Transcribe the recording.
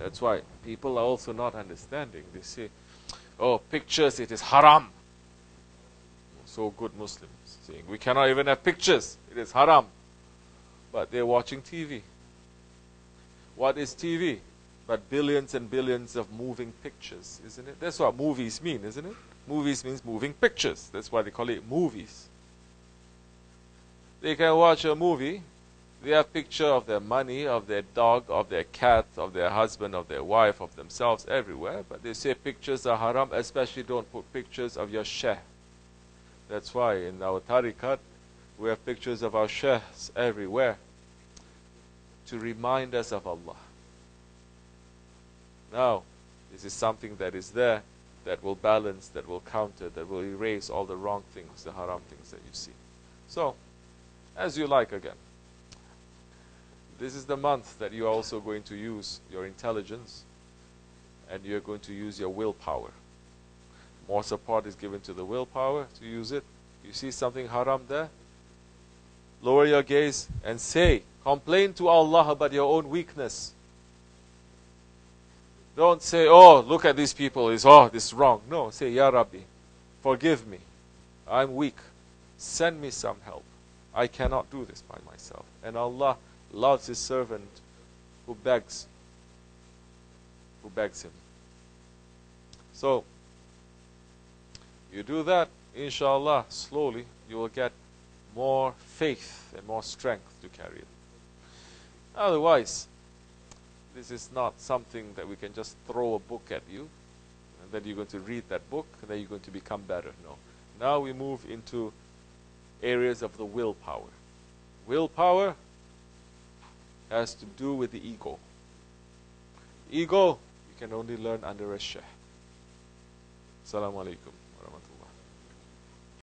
That's why people are also not understanding. They say, oh, pictures, it is haram. So good Muslims saying, we cannot even have pictures, it is haram. But they're watching TV. What is TV? But billions and billions of moving pictures, isn't it? That's what movies mean, isn't it? Movies means moving pictures. That's why they call it movies. They can watch a movie they have picture of their money, of their dog, of their cat, of their husband, of their wife, of themselves everywhere. But they say pictures are haram, especially don't put pictures of your sheikh. That's why in our tariqat, we have pictures of our sheikhs everywhere to remind us of Allah. Now, this is something that is there that will balance, that will counter, that will erase all the wrong things, the haram things that you see. So, as you like again. This is the month that you're also going to use your intelligence and you're going to use your willpower. More support is given to the willpower to use it. You see something haram there? Lower your gaze and say, complain to Allah about your own weakness. Don't say, oh, look at these people, it's, oh, this is wrong. No, say, Ya Rabbi, forgive me. I'm weak. Send me some help. I cannot do this by myself. And Allah loves his servant who begs, who begs him. So, you do that, inshallah, slowly, you will get more faith and more strength to carry it. Otherwise, this is not something that we can just throw a book at you and then you're going to read that book and then you're going to become better. No. Now we move into areas of the willpower. Willpower has to do with the ego. Ego, you can only learn under a sheikh. Assalamu alaikum